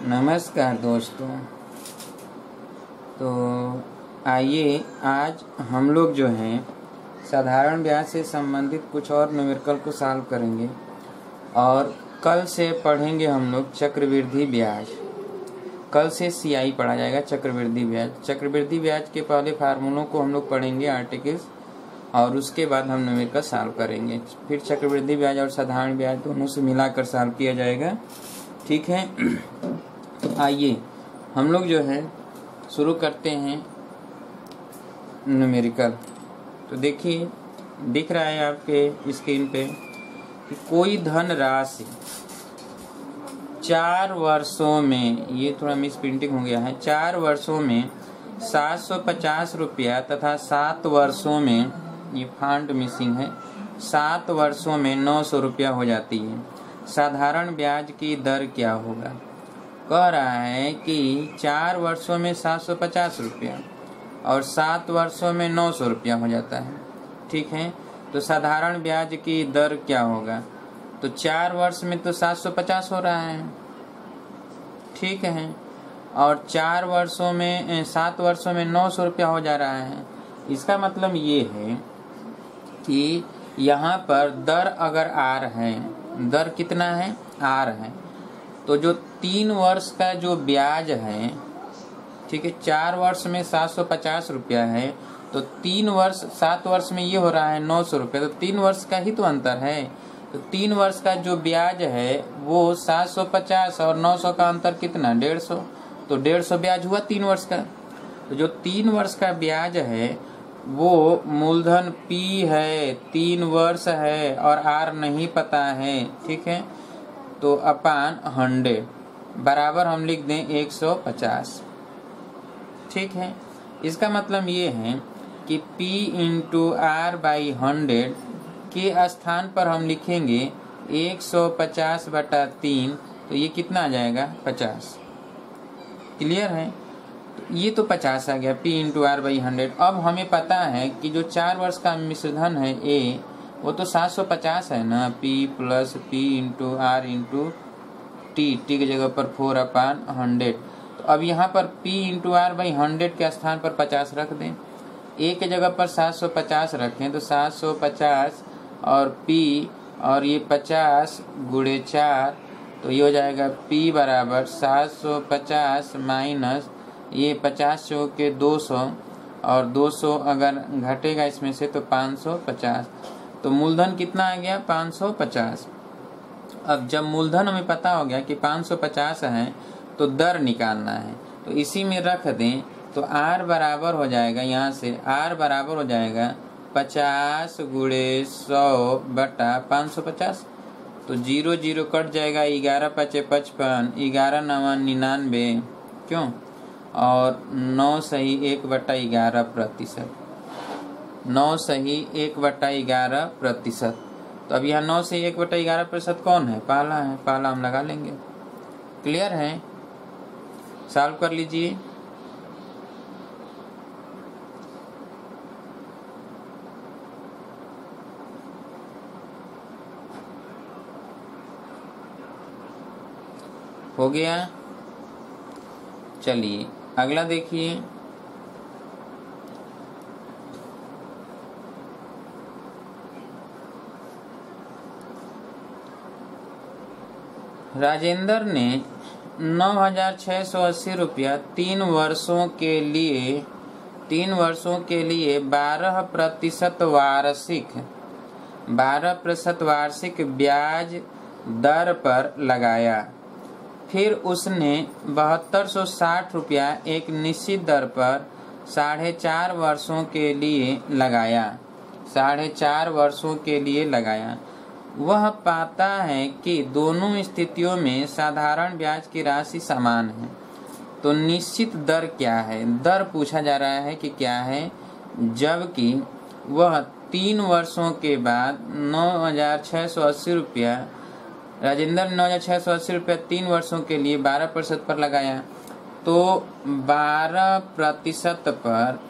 नमस्कार दोस्तों। तो आइए, आज हम लोग जो हैं, साधारण ब्याज से संबंधित कुछ और न्यूमेरिकल को सॉल्व करेंगे और कल से पढ़ेंगे हम लोग चक्रवृद्धि ब्याज। कल से सीआई पढ़ा जाएगा चक्रवृद्धि ब्याज। चक्रवृद्धि ब्याज के पहले फार्मूलों को हम लोग पढ़ेंगे आर्टिकल्स और उसके बाद हम न्यूमेरिकल सॉल्व करेंगे। फिर चक्रवृद्धि ब्याज और साधारण ब्याज दोनों से मिलाकर सॉल्व किया जाएगा। ठीक है? तो आइए, हम लोग जो है, शुरू करते हैं न्यूमेरिकल तो देखिए, दिख रहा है आपके स्क्रीन पे कि कोई धन राशि चार वर्षों में, ये थोड़ा मिस प्रिंटिंग हो गया है, चार वर्षों में सात सौ पचास रुपया तथा सात वर्षों में ये फांड मिसिंग है, सात वर्षों में नौ सौ रुपया हो जाती है। साधारण ब्याज की दर क्या होगा? कह रहा है कि चार वर्षों में सात सौ पचास रुपया और सात वर्षों में नौ सौ रुपया हो जाता है। ठीक है? तो साधारण ब्याज की दर क्या होगा? तो चार वर्ष में तो सात सौ पचास हो रहा है। ठीक है? और चार वर्षों में सात वर्षों में नौ सौ रुपया हो जा रहा है। इसका मतलब ये है कि यहाँ पर दर अगर आर है, दर कितना है? आर है। तो जो तीन वर्ष का जो ब्याज है, ठीक है, चार वर्ष में सात सौ पचास रुपया है तो तीन वर्ष, सात वर्ष में ये हो रहा है नौ सौ रुपया तो तीन वर्ष का ही तो अंतर है। तो तीन वर्ष का जो ब्याज है, वो सात सौ पचास और नौ सौ का अंतर कितना? डेढ़ सौ। तो डेढ़ सौ ब्याज हुआ तीन वर्ष का। तो जो तीन वर्ष का ब्याज है, वो मूलधन पी है, तीन वर्ष है और आर नहीं पता है, ठीक है? तो अपान हंड्रेड बराबर हम लिख दें एक सौ पचास। ठीक है? इसका मतलब ये है कि P into R by hundred के स्थान पर हम लिखेंगे 150 बटा तीन तो ये कितना आ जाएगा? 50 क्लियर है? तो ये तो 50 आ गया, P into R by hundred अब हमें पता है कि जो चार वर्ष का मिश्रधन है A वो तो 750 है ना, P plus P into R into T T की जगह पर फोर अपान हंड्रेड तो अब यहाँ पर P into R by hundred के स्थान पर 50 रख दें। ए के जगह पर 750 रखें तो 750 और P और ये 50 गुड़े चार तो ये हो जाएगा P बराबर 750 माइनस ये 50 चौ के 200 और 200 अगर घटेगा इसमें से तो 550 तो मूलधन कितना आ गया? 550 अब जब मूलधन हमें पता हो गया कि 550 है तो दर निकालना है। तो इसी में रख दें तो R बराबर हो जाएगा यहाँ से R बराबर हो जाएगा 50 गुड़े सौ बटा 550 तो ज़ीरो ज़ीरो कट जाएगा, ग्यारह पचे पचपन, ग्यारह नवा निन्यानवे, क्यों? और नौ सही एक बटा ग्यारह प्रतिशत। नौ सही एक बट्टा ग्यारह प्रतिशत। तो अब यहाँ नौ से एक बट्टा ग्यारह प्रतिशत कौन है? पहला है। पहला हम लगा लेंगे। क्लियर है? सॉल्व कर लीजिए। हो गया। चलिए, अगला देखिए। राजेंद्र ने नौ हज़ार छः सौ अस्सी रुपया तीन वर्षों के लिए, तीन वर्षों के लिए बारह प्रतिशत वार्षिक, बारह प्रतिशत वार्षिक ब्याज दर पर लगाया। फिर उसने बहत्तर सौ साठ रुपया एक निश्चित दर पर साढ़े चार वर्षों के लिए लगाया। साढ़े चार वर्षों के लिए लगाया। वह पाता है कि दोनों स्थितियों में साधारण ब्याज की राशि समान है। तो निश्चित दर क्या है? दर पूछा जा रहा है कि क्या है? जबकि वह तीन वर्षों के बाद नौ हज़ार छः सौ अस्सी रुपया, राजेंद्र ने नौ हज़ार छः सौ अस्सी रुपया तीन वर्षों के लिए बारह प्रतिशत पर लगाया। तो बारह प्रतिशत पर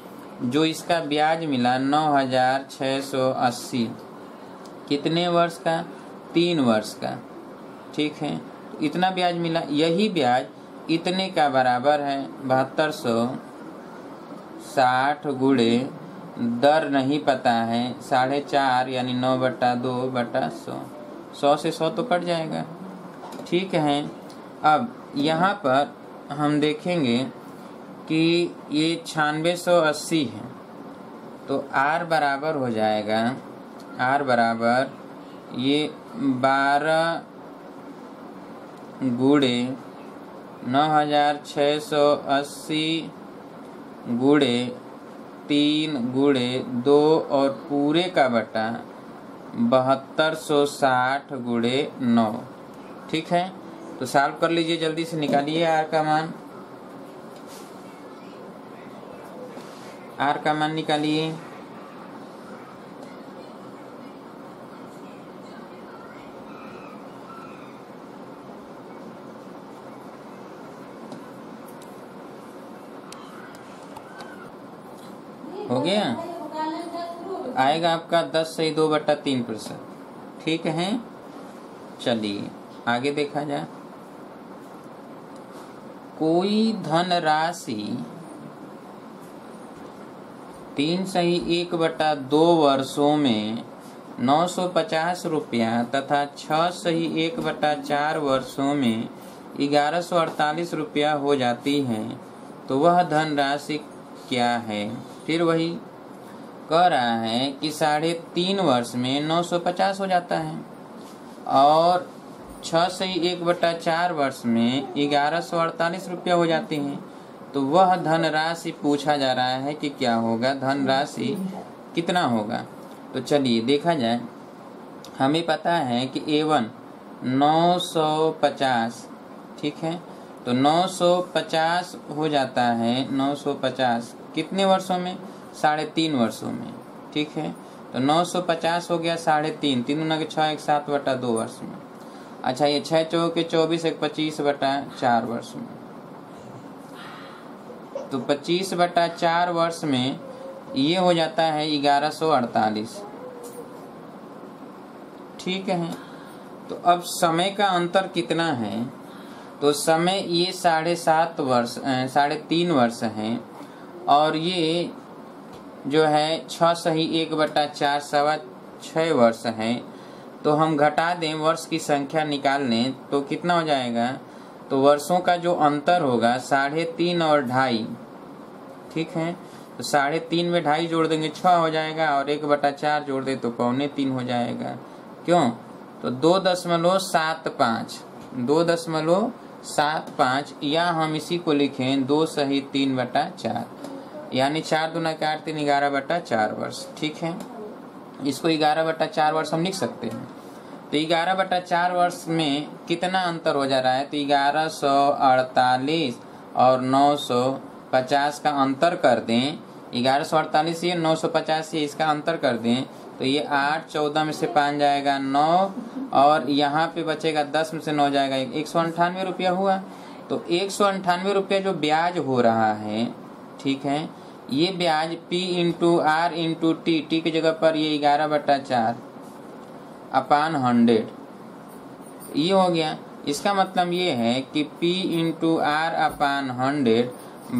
जो इसका ब्याज मिला नौ हज़ार छः सौ अस्सी। कितने वर्ष का? तीन वर्ष का। ठीक है? तो इतना ब्याज मिला। यही ब्याज इतने का बराबर है। बहत्तर सौ साठ गुड़े दर नहीं पता है। साढ़े चार यानी नौ बटा दो बटा सौ। सौ से सौ तो कट जाएगा। ठीक है? अब यहाँ पर हम देखेंगे कि ये छियानवे सौ अस्सी है। तो आर बराबर हो जाएगा आर बराबर ये बारह गुड़े नौ हज़ार छः सौ अस्सी गुड़े तीन गुड़े दो और पूरे का बटा बहत्तर सौ साठ गुड़े नौ। ठीक है? तो सॉल्व कर लीजिए जल्दी से, निकालिए आर का मान। आर का मान निकालिए। गया? आएगा आपका दस से दो बट्टा तीन प्रतिशत। ठीक है? चलिए, आगे देखा जाए। कोई धन राशि तीन सही एक बटा दो वर्षों में नौ सौ पचास रुपया तथा छह सही एक बटा चार वर्षों में ग्यारह सौ अड़तालीस रुपया हो जाती है तो वह धन राशि क्या है? फिर वही कह रहा है कि साढ़े तीन वर्ष में नौ सौ पचास हो जाता है और छह से एक बटा चार वर्ष में ग्यारह सौ अड़तालीस रुपया हो जाती हैं। तो वह धनराशि पूछा जा रहा है कि क्या होगा? धनराशि कितना होगा? तो चलिए देखा जाए। हमें पता है कि एवन नौ सौ पचास, ठीक है? तो नौ सौ पचास हो जाता है, नौ सौ पचास। कितने वर्षों में? साढ़े तीन वर्षों में। ठीक है? तो नौ सौ पचास हो गया साढ़े तीन। तीन के छः एक सात बटा दो वर्ष में। अच्छा ये छः चौ के चौबीस, एक पच्चीस बटा चार वर्ष में। तो पच्चीस बटा चार वर्ष में ये हो जाता है ग्यारह सौ अड़तालीस। ठीक है? तो अब समय का अंतर कितना है? तो समय ये साढ़े सात वर्ष साढ़े तीन वर्ष है। और ये जो है छ सही एक बटा चार सवा छ वर्ष है। तो हम घटा दें वर्ष की संख्या निकाल लें तो कितना हो जाएगा? तो वर्षों का जो अंतर होगा, साढ़े तीन और ढाई। ठीक है? तो साढ़े तीन में ढाई जोड़ देंगे छः हो जाएगा, और एक बटा चार जोड़ दें तो पौने तीन हो जाएगा। क्यों? तो दो दशमलव सात पाँच, दो दशमलव सात पाँच, या हम इसी को लिखें दो सही तीन बटा चार। यानी चार दुना के आठ तीन ग्यारह बटा चार वर्ष, ठीक है? इसको ग्यारह बटा चार वर्ष हम लिख सकते हैं। तो ग्यारह बटा चार वर्ष में कितना अंतर हो जा रहा है? तो ग्यारह सौ अड़तालीस और नौ सौ पचास का अंतर कर दें। ग्यारह सौ अड़तालीस ये नौ सौ पचास ये इसका अंतर कर दें। तो ये आठ चौदह में से पाँच जाएगा नौ और यहाँ पे बचेगा दस में से नौ जाएगा एक सौ अंठानवे रुपया हुआ। तो एक सौ अंठानवे रुपया जो ब्याज हो रहा है ठीक है? ये ब्याज P into R into T T की जगह पर ये ग्यारह बटा चार, अपान हंड्रेड ये हो गया। इसका मतलब ये है कि P into R upon hundred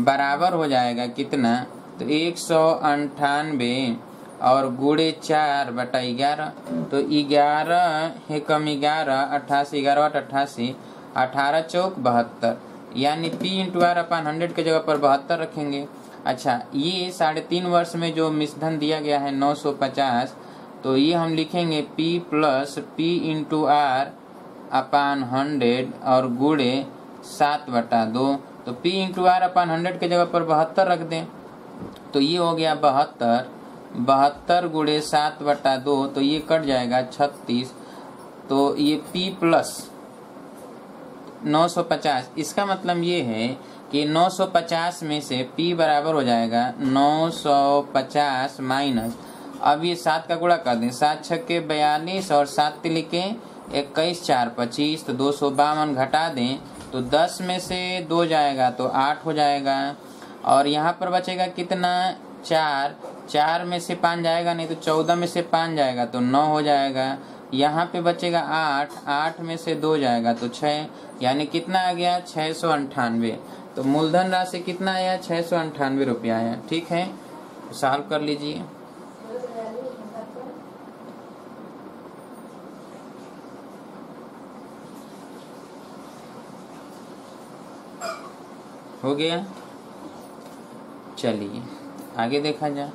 बराबर हो जाएगा कितना? तो एक सौ अंठानवे और गुड़े चार बटा ग्यारह। तो ग्यारह है कम ग्यारह, अट्ठासी ग्यारह अट्ठासी, अठारह चौक बहत्तर। यानी P into R upon hundred के जगह पर बहत्तर रखेंगे। अच्छा ये साढ़े तीन वर्ष में जो मिश्रधन दिया गया है नौ सौ पचास तो ये हम लिखेंगे P plus P into R upon hundred और गुड़े सात बटा दो। तो P into R upon hundred के जगह पर बहत्तर रख दें। तो ये हो गया बहत्तर। बहत्तर गुड़े सात बटा दो तो ये कट जाएगा छत्तीस। तो ये P प्लस नौ सौ पचास। इसका मतलब ये है कि 950 में से P बराबर हो जाएगा 950 माइनस। अब ये सात का गुणा कर दें। सात छक्के बयालीस और सात तिलिके इक्कीस, चार पच्चीस तो दो सौ बावन घटा दें तो दस में से दो जाएगा तो आठ हो जाएगा। और यहाँ पर बचेगा कितना? चार। चार में से पाँच जाएगा, नहीं तो चौदह में से पाँच जाएगा तो नौ हो जाएगा। यहाँ पे बचेगा आठ आठ में से दो जाएगा तो छः यानी कितना आ गया? छः सौ अंठानवे। तो मूलधन राशि कितना आया? छः सौ अंठानवे रुपया आया। ठीक है? सॉल्व कर लीजिए। हो गया? चलिए, आगे देखा जाए।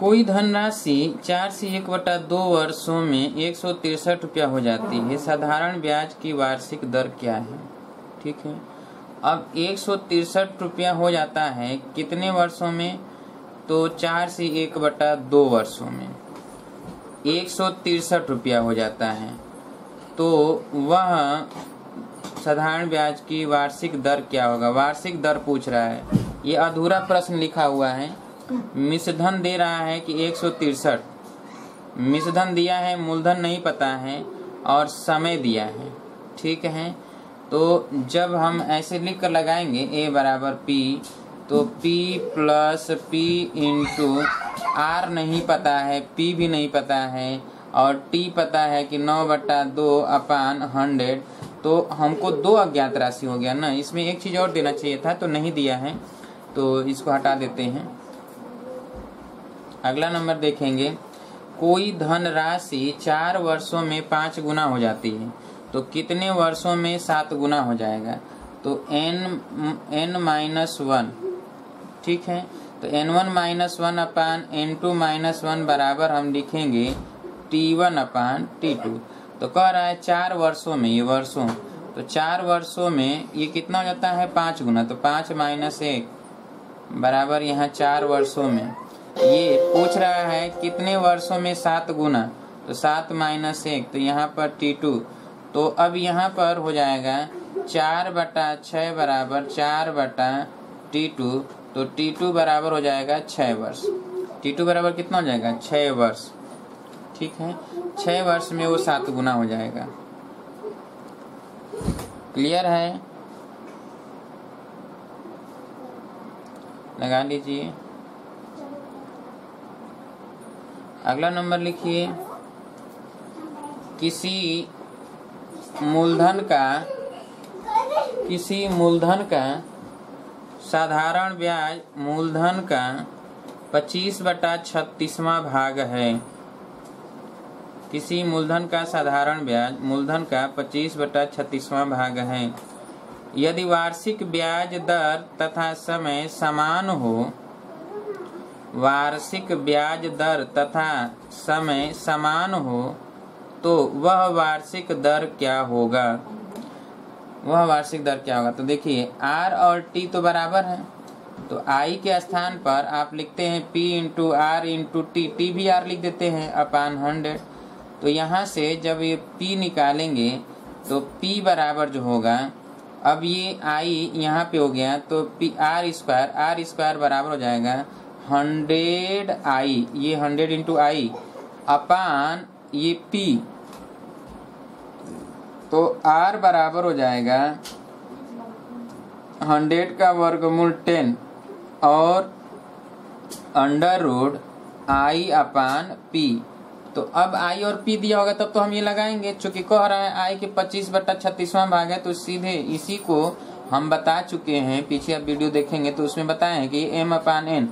कोई धनराशि चार से एक बटा दो वर्षों में एक सौ तिरसठ रुपया हो जाती है। साधारण ब्याज की वार्षिक दर क्या है? ठीक है। अब एक सौ तिरसठ रुपया हो जाता है कितने वर्षों में? तो चार से एक बटा दो वर्षों में। एक सौ तिरसठ रुपया हो जाता है। तो वह साधारण ब्याज की वार्षिक दर क्या होगा? वार्षिक दर पूछ रहा है। ये अधूरा प्रश्न लिखा हुआ है। मिश्रधन दे रहा है कि एक सौ तिरसठ। मिश्रधन दिया है, मूलधन नहीं पता है और समय दिया है। ठीक है? तो जब हम ऐसे लिख कर लगाएँगे ए बराबर पी तो P plus P into R नहीं पता है, P भी नहीं पता है और T पता है कि नौ बट्टा दो अपान हंड्रेड। तो हमको दो अज्ञात राशि हो गया ना, इसमें एक चीज़ और देना चाहिए था तो नहीं दिया है। तो इसको हटा देते हैं। अगला नंबर देखेंगे। कोई धन राशि चार वर्षों में पाँच गुना हो जाती है तो कितने वर्षों में सात गुना हो जाएगा? तो एन एन माइनस वन ठीक है? तो N one minus one upon N two minus one बराबर हम लिखेंगे T one upon T two तो कह रहा है चार वर्षों में, ये वर्षों तो चार वर्षों में ये कितना हो जाता है? पाँच गुना तो पाँच माइनस एक बराबर यहाँ चार वर्षों में। ये पूछ रहा है, कितने वर्षों में सात गुना? तो सात माइनस एक तो यहाँ पर टी टू तो अब यहाँ पर हो जाएगा चार बटा छ बराबर चार बटा टी टू तो टी टू बराबर हो जाएगा छ वर्ष। टी टू बराबर कितना हो जाएगा? छ वर्ष। ठीक है? छ वर्ष में वो सात गुना हो जाएगा। क्लियर है? लगा लीजिए। अगला नंबर लिखिए। किसी मूलधन का किसी मूलधन का साधारण ब्याज मूलधन का पच्चीस बटा छत्तीसवा भाग है। किसी मूलधन का साधारण ब्याज मूलधन का पच्चीस बटा छत्तीसवा भाग है। यदि वार्षिक ब्याज दर तथा समय समान हो वार्षिक ब्याज दर तथा समय समान हो तो वह वार्षिक दर क्या होगा? वह वार्षिक दर क्या होगा? तो देखिए आर और टी तो बराबर है। तो आई के स्थान पर आप लिखते हैं P into R into T T भी आर लिख देते हैं अपान हंड्रेड तो यहाँ से जब ये पी निकालेंगे तो पी बराबर जो होगा, अब ये आई यहाँ पे हो गया तो P R square R square बराबर हो जाएगा। हंड्रेड आई ये हंड्रेड इंटू आई अपान ये पी तो आर बराबर हो जाएगा हंड्रेड का वर्गमूल टेन और under root I upon P तो अब आई और पी दिया होगा, तब तो हम ये लगाएँगे। चूँकि कह रहा है आई के पच्चीस बट्टा छत्तीसवा भाग है तो सीधे इसी को हम बता चुके हैं। पीछे आप वीडियो देखेंगे तो उसमें बताए कि एम अपान एन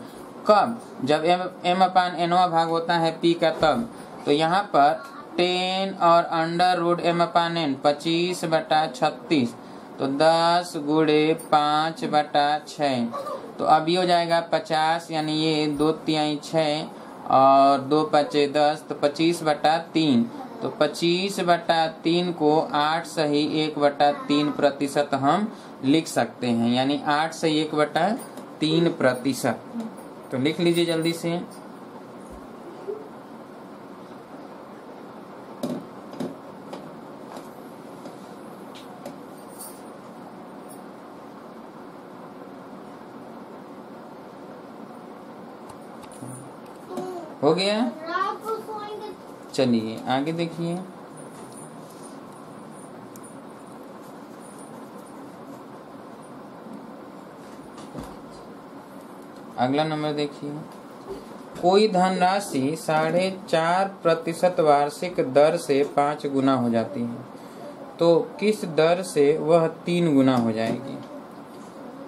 कब? जब एम एम अपान एनवा भाग होता है पी का तब। तो यहाँ पर टेन और under root M upon N पच्चीस बटा छत्तीस। तो दस गुड़े पाँच बटा छ। तो अब ये हो जाएगा पचास, यानी ये दो तिहाई छ और दो पचे दस तो पच्चीस बटा तीन। तो पच्चीस बटा तीन को आठ से ही एक बटा तीन प्रतिशत हम लिख सकते हैं। यानी आठ से एक बटा तीन प्रतिशत। तो लिख लीजिए जल्दी से। हो गया? चलिए आगे देखिए। अगला नंबर देखिए। कोई धनराशि साढ़े चार प्रतिशत वार्षिक दर से पाँच गुना हो जाती है तो किस दर से वह तीन गुना हो जाएगी?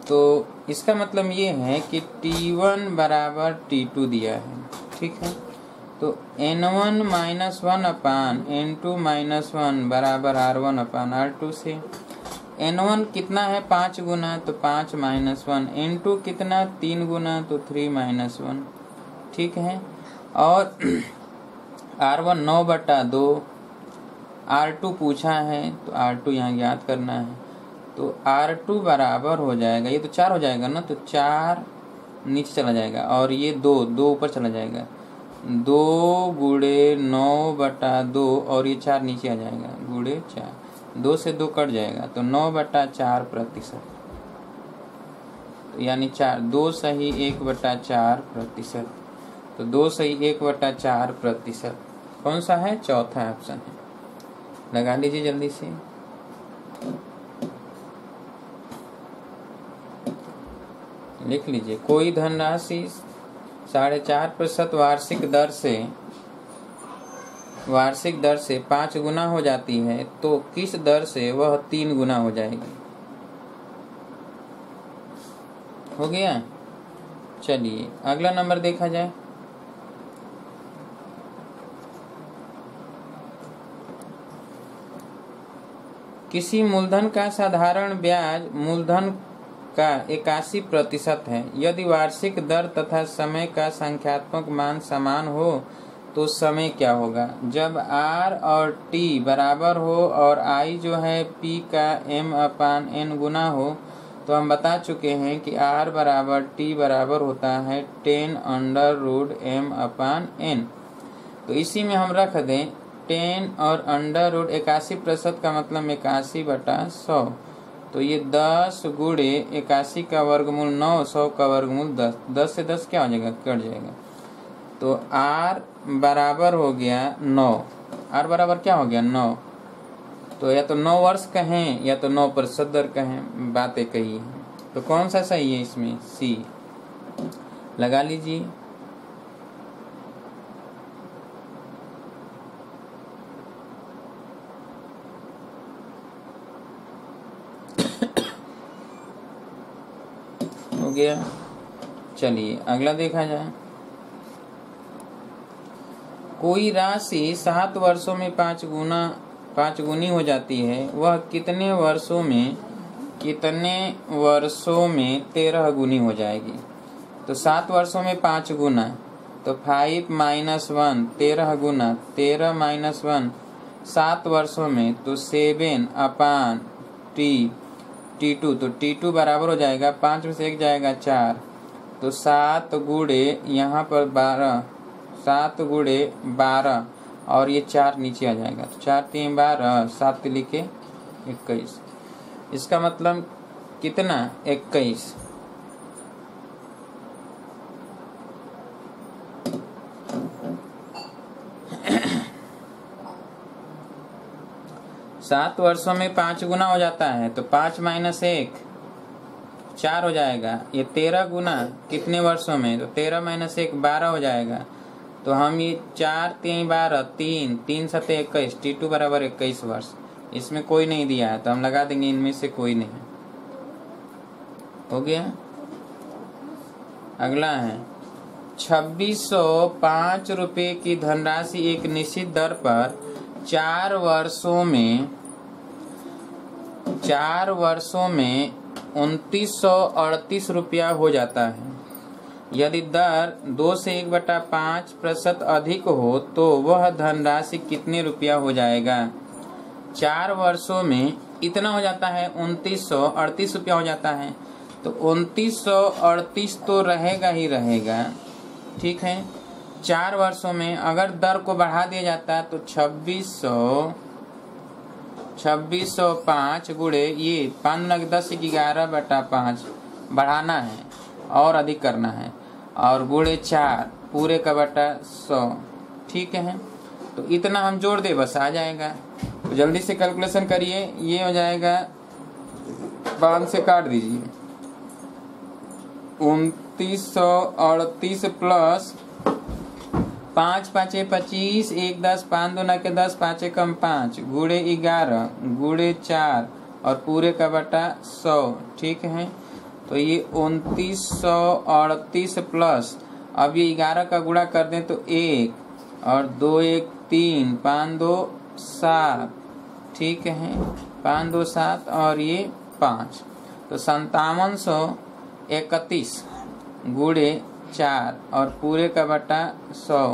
तो इसका मतलब ये है कि T1 बराबर T2 दिया है, ठीक है? तो N1 minus one upon N two minus one बराबर R one upon R two से N1 कितना है? पाँच गुना तो पाँच माइनस वन। एन टू कितना? तीन गुना तो थ्री माइनस वन। ठीक है? और आर वन नौ बटा दो। आर टू पूछा है तो आर टू यहाँ ज्ञात करना है। तो आर टू बराबर हो जाएगा। ये तो चार हो जाएगा ना तो चार नीचे चला जाएगा। और ये दो दो ऊपर चला जाएगा। दो गुड़े नौ बटा दो, और ये चार नीचे आ जाएगा। गुड़े चार। दो से दो कट जाएगा तो नौ बटा चार प्रतिशत। तो यानी चार, दो सही एक बटा चार प्रतिशत। तो दो सही एक बटा चार प्रतिशत। कौन सा है? चौथा ऑप्शन है। लगा लीजिए जल्दी से। लिख लीजिए। कोई धनराशि साढ़े चार प्रतिशत वार्षिक दर से वार्षिक दर से पाँच गुना हो जाती है तो किस दर से वह तीन गुना हो जाएगी? हो गया? चलिए, अगला नंबर देखा जाए। किसी मूलधन का साधारण ब्याज मूलधन का इक्यासी प्रतिशत है। यदि वार्षिक दर तथा समय का संख्यात्मक मान समान हो तो समय क्या होगा? जब r और t बराबर हो और i जो है p का m अपान n गुना हो तो हम बता चुके हैं कि r बराबर t बराबर होता है ten under root m upon n तो इसी में हम रख दें टेन और अंडर रूड इक्यासी प्रतिशत का मतलब इक्यासी बटा सौ। तो ये दस गुड़े इक्यासी का वर्गमूल नौ, सौ का वर्गमूल दस। दस से दस क्या हो जाएगा? कट जाएगा। तो आर बराबर हो गया नौ। आर बराबर क्या हो गया? नौ। तो या तो नौ वर्ष कहें, या तो नौ प्रतिशत दर कहें, बातें कही ही। तो कौन सा सही है इसमें? सी लगा लीजिए। हो गया। चलिए, अगला देखा जाए। कोई राशि सात वर्षों में पाँच गुना, पाँच गुनी हो जाती है, वह कितने वर्षों में, कितने वर्षों में तेरह गुनी हो जाएगी? तो सात वर्षों में पाँच गुना तो फाइव माइनस वन तेरह गुना, तेरह माइनस वन सात वर्षों में तो seven upon T T two तो टी टू बराबर हो जाएगा, पाँच में से एक जाएगा चार तो सात गुड़े यहाँ पर बारह सात गुड़े बारह, और ये चार नीचे आ जाएगा। तो चार, तीन, बारह, सात लिखे इक्कीस। इसका मतलब कितना? इक्कीस। सात वर्षों में पाँच गुना हो जाता है तो पाँच माइनस एक, चार हो जाएगा। ये तेरह गुना कितने वर्षों में? तो तेरह माइनस एक, बारह हो जाएगा। तो हम ये चार, तीन बारह तीन तीन सत्य इक्कीस टी टू बराबर इक्कीस वर्ष। इसमें कोई नहीं दिया है तो हम लगा देंगे इनमें से कोई नहीं हो। गया? अगला है। छब्बीस सौ पाँच रुपये की धनराशि एक निश्चित दर पर चार वर्षों में, चार वर्षों में उनतीस सौ अड़तीस रुपया हो जाता है। यदि दर दो से एक बटा पाँच प्रतिशत अधिक हो तो वह धनराशि कितने रुपया हो जाएगा? चार वर्षों में इतना हो जाता है, उनतीस सौ अड़तीस रुपया हो जाता है। तो उनतीस सौ अड़तीस तो रहेगा ही रहेगा, ठीक है? चार वर्षों में अगर दर को बढ़ा दिया जाता तो छब्बीस सौ छब्बीस सौ पाँच गुड़े ये पाँच दस ग्यारह बटा पाँच बढ़ाना है। और अधिक करना है। और गुड़े चार, पूरे का बटा सौ। ठीक है? तो इतना हम जोड़ दे, बस आ जाएगा। तो जल्दी से कैलकुलेशन करिए, ये हो जाएगा, पाँच से काट दीजिए। उनतीस सौ अड़तीस प्लस पाँच, पाँचे पच्चीस, एक दस, पाँच दो के दस, पाँचे कम पाँच। गुड़े ग्यारह गुड़े चार, और पूरे का बटा सौ। ठीक है? तो ये उनतीस सौ अड़तीस प्लस। अब ये ग्यारह का गुणा कर दें तो एक, और दो एक तीन, पाँच दो सात, ठीक है? पाँच दो सात और ये पाँच। तो संतावन सौ इकतीस गुड़े चार, और पूरे का बटा सौ।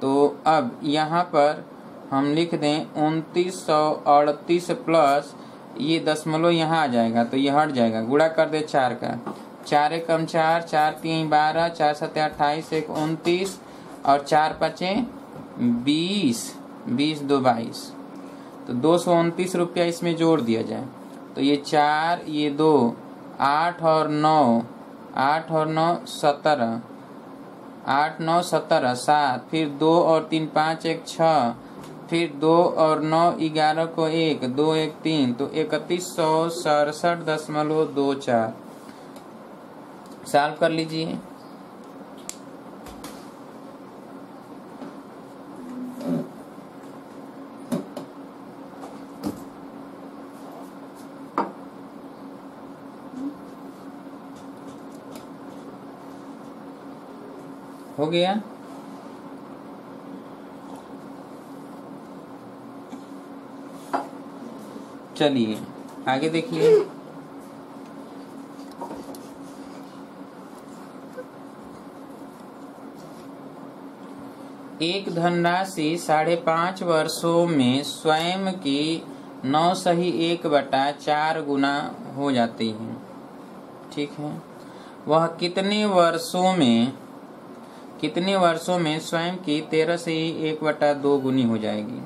तो अब यहाँ पर हम लिख दें उनतीस सौ अड़तीस प्लस ये दशमलव यहाँ आ जाएगा तो ये हट जाएगा। गुड़ा कर दे चार का। चार एक कम चार चार तीन बारह, चार सत्या अट्ठाईस, एक उनतीस, और चार पचे बीस बीस दो बाईस। तो दो सौ उनतीस रुपया इसमें जोड़ दिया जाए। तो ये चार, ये दो, आठ और नौ, आठ और नौ सत्रह, आठ नौ सत्रह, सात, फिर दो और तीन पाँच, एक छ फिर दो और नौ, ग्यारह को एक, दो एक तीन तो इकतीस सौ सड़सठ दशमलव दो चार। सॉल्व कर लीजिए। हो गया? चलिए, आगे देखिए। एक धनराशि साढ़े पाँच वर्षों में स्वयं की नौ सही एक बटा चार गुना हो जाती है। ठीक है? वह कितने वर्षों में, कितने वर्षों में स्वयं की तेरह से ही एक बटा दो गुनी हो जाएगी?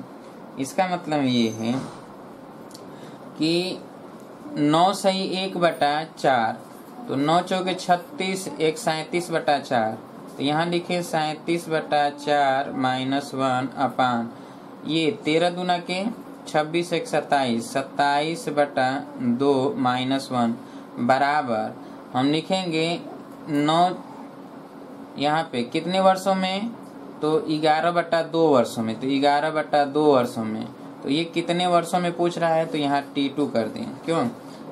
इसका मतलब ये है कि नौ सही एक बटा चार तो नौ चौके छत्तीस, एक सैतीस बटा चार। तो यहाँ लिखे सैतीस बटा चार माइनस वन अपान। ये तेरह दुना के, छब्बीस एक सत्ताईस सत्ताईस बटा दो माइनस वन बराबर। हम लिखेंगे नौ यहाँ पे कितने वर्षों में? तो ग्यारह बटा दो वर्षों में तो ग्यारह बटा दो वर्षों में। तो ये कितने वर्षों में पूछ रहा है? तो यहाँ टी टू कर दें। क्यों?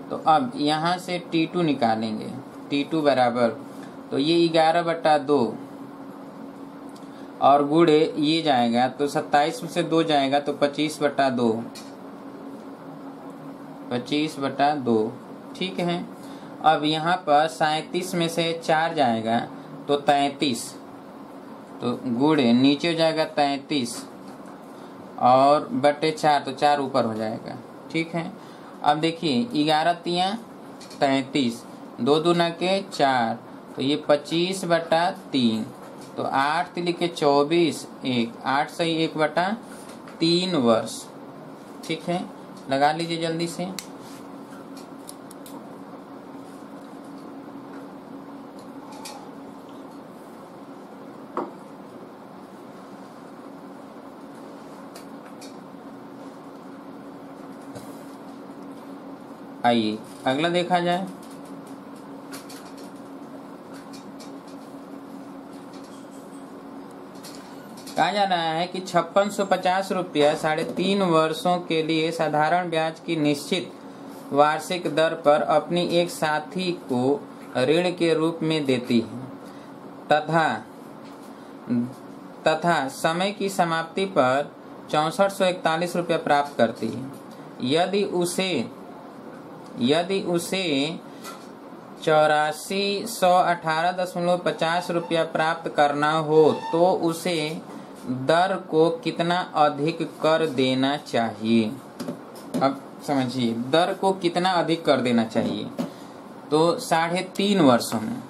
तो अब यहाँ से टी टू निकालेंगे। टी टू बराबर। तो ये ग्यारह बटा दो। और गुड़े ये जाएगा तो सत्ताईस में से दो जाएगा तो पच्चीस बटा दो। पच्चीस बटा दो। ठीक है? अब यहाँ पर सैतीस में से चार जाएगा तो तैतीस। तो गुड़े नीचे जाएगा तैतीस। और बटे चार तो चार ऊपर हो जाएगा। ठीक है? अब देखिए, ग्यारह तिया, तैतीस। दो दूना के चार तो ये पच्चीस बटा तीन। तो आठ तिली के चौबीस, एक। आठ सही एक बटा तीन वर्ष। ठीक है? लगा लीजिए जल्दी से। आइए, अगला देखा जाए। कहा जा रहा है कि छप्पन सौ पचास रुपया साढ़े तीन वर्षों के लिए साधारण ब्याज की निश्चित वार्षिक दर पर अपनी एक साथी को ऋण के रूप में देती है। तथा तथा समय की समाप्ति पर चौसठ सौ इकतालीस रुपया प्राप्त करती है। यदि उसे यदि उसे चौरासी सौ अठारह दशमलव पचास रुपया प्राप्त करना हो तो उसे दर को कितना अधिक कर देना चाहिए? अब समझिए, दर को कितना अधिक कर देना चाहिए? तो साढ़े तीन वर्षों में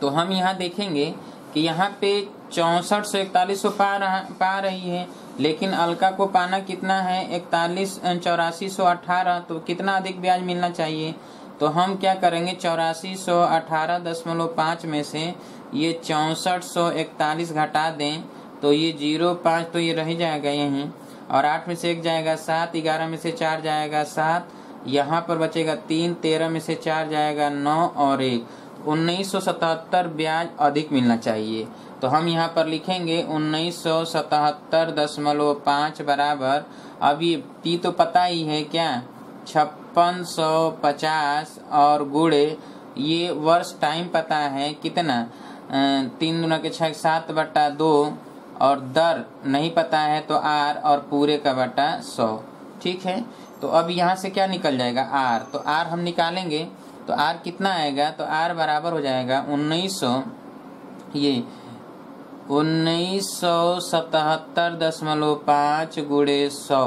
तो हम यहाँ देखेंगे कि यहाँ पे चौसठ सौ इकतालीस सौ पा रहा, पा रही है। लेकिन अलका को पाना कितना है? इकतालीस चौरासी, सौ अठारह तो कितना अधिक ब्याज मिलना चाहिए? तो हम क्या करेंगे? चौरासी, सौ अठारह, दशमलव पाँच में से ये चौंसठ, सौ इकतालीस घटा दें तो ये ज़ीरो पाँच तो ये रह जाएगा यहीं। और आठ में से एक जाएगा सात, ग्यारह में से चार जाएगा सात, यहाँ पर बचेगा तीन, तेरह में से चार जाएगा नौ और एक। उन्नीस सौ सतहत्तर ब्याज अधिक मिलना चाहिए। तो हम यहाँ पर लिखेंगे उन्नीस सौ सतहत्तर दशमलव पाँच बराबर। अब ये पी तो पता ही है क्या? छप्पन सौ पचास और गुड़े ये वर्ष टाइम पता है कितना? तीन दुना के छः सात बट्टा दो और दर नहीं पता है तो आर और पूरे का बटा सौ। ठीक है? तो अब यहाँ से क्या निकल जाएगा? आर। तो आर हम निकालेंगे। तो आर कितना आएगा? तो आर बराबर हो जाएगा उन्नीस सौ ये उन्नीस सौ सतहत्तर दशमलव पाँच गुड़े सौ।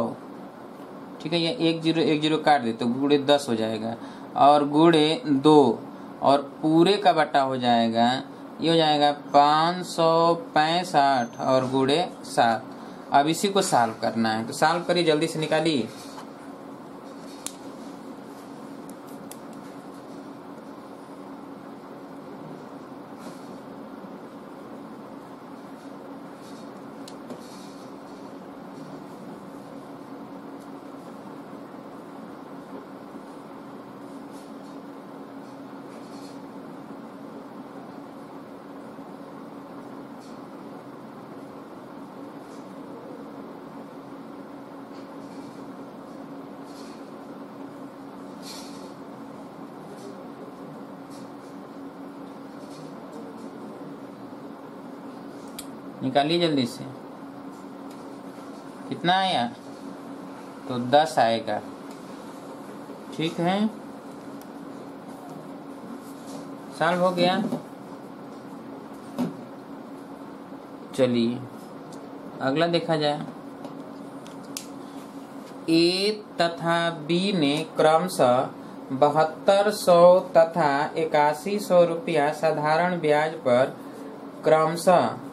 ठीक है, ये एक ज़ीरो एक ज़ीरो काट दे तो गुड़े दस हो जाएगा। और गुड़े दो, और पूरे का बटा हो जाएगा, ये हो जाएगा पाँच सौ पैंसठ और गुड़े सात। अब इसी को सॉल्व करना है। तो सॉल्व करिए, जल्दी से निकालिए। निकालिए जल्दी से। कितना आया तो दस आएगा। ठीक है। सॉल्व हो गया। चलिए, अगला देखा जाए। ए तथा बी ने क्रमशः बहत्तर सौ तथा इक्यासी सौ रुपया साधारण ब्याज पर क्रमशः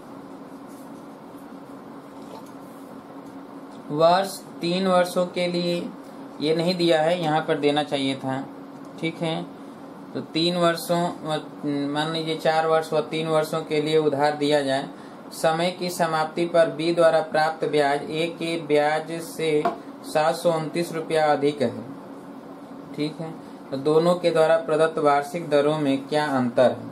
वर्ष, तीन वर्षों के लिए ये नहीं दिया है, यहाँ पर देना चाहिए था। ठीक है? तो तीन वर्षों, मान लीजिए चार वर्ष व तीन वर्षों के लिए उधार दिया जाए। समय की समाप्ति पर बी द्वारा प्राप्त ब्याज, ए के ब्याज से सात सौ उनतीस रुपया अधिक है। ठीक है? तो दोनों के द्वारा प्रदत्त वार्षिक दरों में क्या अंतर है?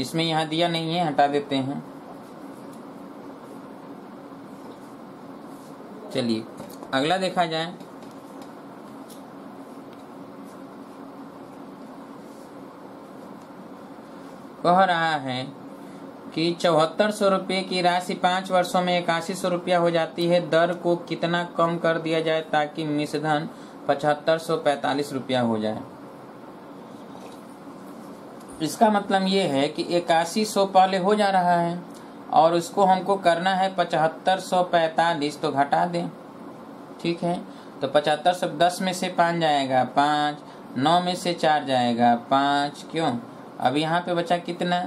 इसमें यहाँ दिया नहीं है, हटा देते हैं। चलिए, अगला देखा जाए। कह रहा है कि चौहत्तर सौ रुपये की राशि पाँच वर्षों में इक्यासी सौ रुपया हो जाती है। दर को कितना कम कर दिया जाए ताकि मिश्रधन पचहत्तर सौ पैंतालीस रुपया हो जाए। इसका मतलब ये है कि इक्यासी सौ पहले हो जा रहा है और उसको हमको करना है पचहत्तर सौ पैतालीस तो घटा दें। ठीक है? तो पचहत्तर सौ दस में से पाँच जाएगा, पाँच। नौ में से चार जाएगा, पाँच। क्यों? अब यहाँ पे बचा कितना?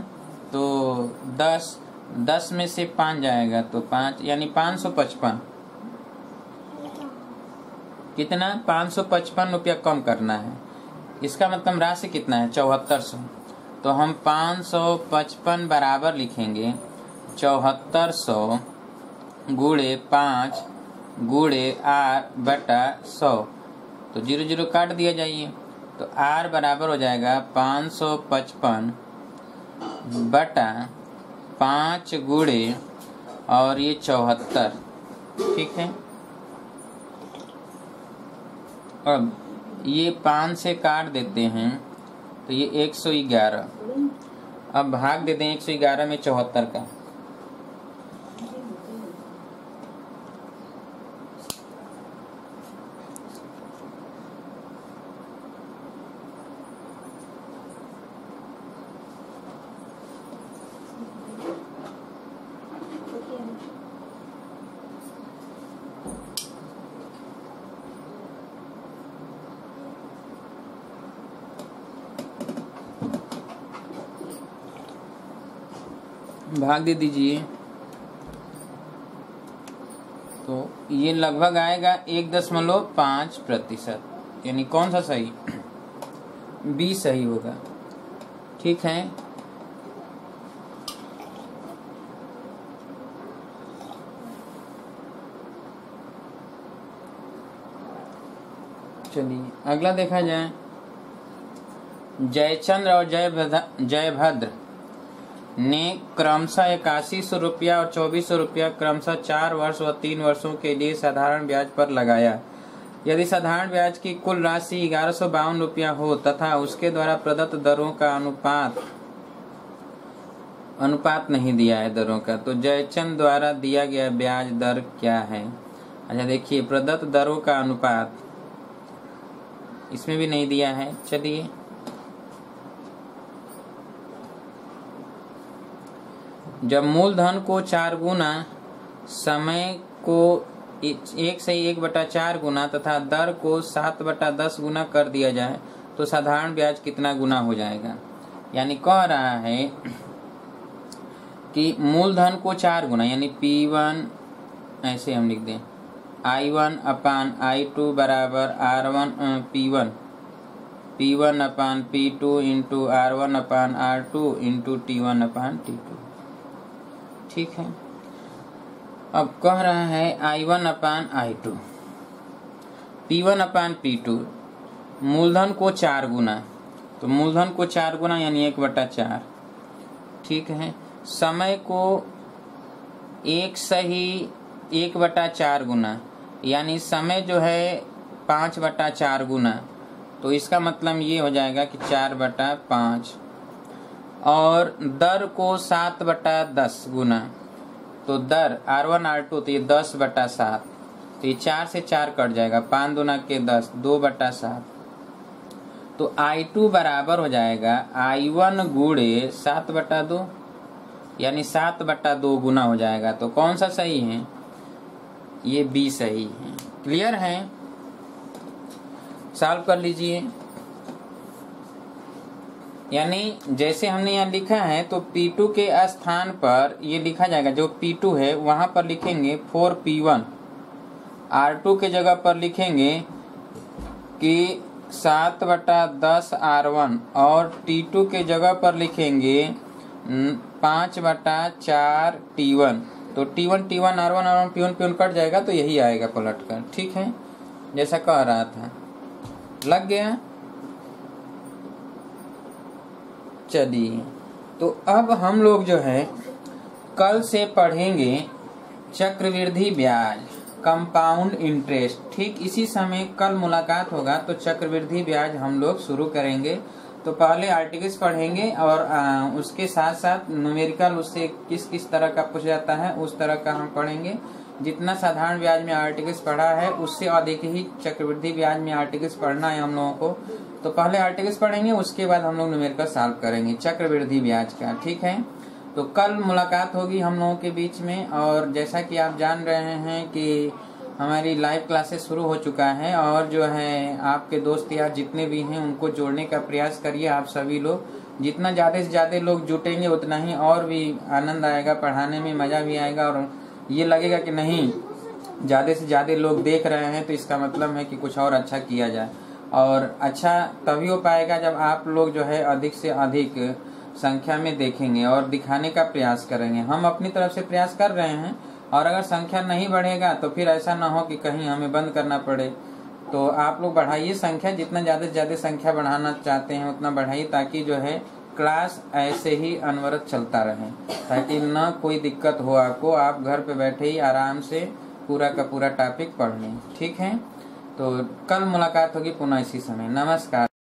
तो दस। दस में से पाँच जाएगा तो पाँच, यानी पाँच सौ पचपन। कितना? पाँच सौ पचपन रुपया कम करना है। इसका मतलब राशि कितना है? चौहत्तर सौ। तो हम पाँच सौ पचपन बराबर लिखेंगे। चौहत्तर सौ गुड़े पाँच गुड़े आर बटा सौ। तो ज़ीरो ज़ीरो काट दिया जाइए। तो आर बराबर हो जाएगा पाँच सौ पचपन बटा पाँच गुड़े और ये चौहत्तर। ठीक है? अब ये पाँच से काट देते हैं। तो ये एक सौ ग्यारह। अब भाग दे दें एक सौ ग्यारह में चौहत्तर का। भाग दे दीजिए। तो ये लगभग आएगा एक दशमलव पाँच प्रतिशत। यानी कौन सा सही? बी सही होगा। ठीक है? चलिए, अगला देखा जाए। जयचंद्र और जय जयभद्र। ने क्रमशः इक्यासी सौ रुपया और चौबीस सौ रुपया क्रमशः चार वर्ष व तीन वर्षों के लिए साधारण ब्याज पर लगाया। यदि साधारण ब्याज की कुल राशि ग्यारह सौ बावन रुपया हो तथा उसके द्वारा प्रदत्त दरों का अनुपात अनुपात नहीं दिया है दरों का तो जयचंद द्वारा दिया गया ब्याज दर क्या है? अच्छा देखिए, प्रदत्त दरों का अनुपात इसमें भी नहीं दिया है। चलिए जब मूलधन को चार गुना, समय को एक से एक बटा चार गुना तथा दर को सात बटा दस गुना कर दिया जाए तो साधारण ब्याज कितना गुना हो जाएगा? यानी कह रहा है कि मूलधन को चार गुना, यानी पी वन ऐसे हम लिख दें। I one upon I two बराबर R one P one P one upon P two into R one upon R two into T one upon T two ठीक है। अब कह रहा है I one upon I two P one upon P two मूलधन को चार गुना। तो मूलधन को चार गुना यानी एक बटा चार। ठीक है। समय को एक सही एक बटा चार गुना। यानी समय जो है पाँच बटा चार गुना। तो इसका मतलब ये हो जाएगा कि चार बटा पाँच। और दर को सात बटा दस गुना। तो दर, आर वन, आर टू तो ये दस बटा सात। तो ये चार से चार कट जाएगा। पाँच दुना के दस, दो बटा सात। तो आई टू बराबर हो जाएगा। आई वन गुड़े सात बटा दो, यानी सात बटा दो गुना हो जाएगा। तो कौन सा सही है? ये बी सही है। क्लियर है? सॉल्व कर लीजिए। यानी जैसे हमने यहाँ लिखा है तो P2 के स्थान पर ये लिखा जाएगा, जो P2 है, वहाँ पर लिखेंगे four P one R two के जगह पर लिखेंगे कि सात बटा दस आर वन और टी टू के जगह पर लिखेंगे पाँच बटा चार टी वन तो T one T one R one R one P one P one cut जाएगा तो यही आएगा पलट कर ठीक है? जैसा कह रहा था। लग गया? चलिए तो अब हम लोग जो है कल से पढ़ेंगे चक्रवृद्धि ब्याज कंपाउंड इंटरेस्ट ठीक इसी समय कल मुलाकात होगा तो चक्रवृद्धि ब्याज हम लोग शुरू करेंगे। तो पहले आर्टिकल्स पढ़ेंगे और आ, उसके साथ साथ न्यूमेरिकल उससे किस किस तरह का पूछा जाता है उस तरह का हम पढ़ेंगे। जितना साधारण ब्याज में आर्टिकल्स पढ़ा है उससे अधिक ही चक्रवृद्धि ब्याज में आर्टिकल्स पढ़ना है हम लोगों को। तो पहले आर्टिकल्स पढ़ेंगे, उसके बाद हम लोग न्यूमेरिकल सॉल्व करेंगे। चक्रवृद्धि ब्याज का, ठीक है? तो कल मुलाकात होगी हम लोगों के बीच में, और जैसा कि आप जान रहे हैं कि हमारी लाइव क्लासेस शुरू हो चुका है, और जो है आपके दोस्त या जितने भी हैं, उनको जोड़ने का प्रयास करिए आप सभी लोग। जितना ज़्यादा से ज़्यादा लोग जुटेंगे, उतना ही और भी आनंद आएगा, पढ़ाने में मज़ा भी आएगा, और ये लगेगा कि नहीं, ज़्यादा से ज़्यादा लोग देख रहे हैं तो इसका मतलब है कि कुछ और अच्छा किया जाए। और अच्छा तभी हो पाएगा जब आप लोग जो है अधिक से अधिक संख्या में देखेंगे और दिखाने का प्रयास करेंगे। हम अपनी तरफ़ से प्रयास कर रहे हैं और अगर संख्या नहीं बढ़ेगा तो फिर ऐसा ना हो कि कहीं हमें बंद करना पड़े। तो आप लोग बढ़ाइए संख्या, जितना ज़्यादा से ज़्यादा संख्या बढ़ाना चाहते हैं उतना बढ़ाइए ताकि जो है क्लास ऐसे ही अनवरत चलता रहे, ताकि न कोई दिक्कत हो आपको। आप घर पे बैठे ही आराम से पूरा का पूरा टॉपिक पढ़ लें। ठीक है? तो कल मुलाकात होगी पुनः इसी समय। नमस्कार।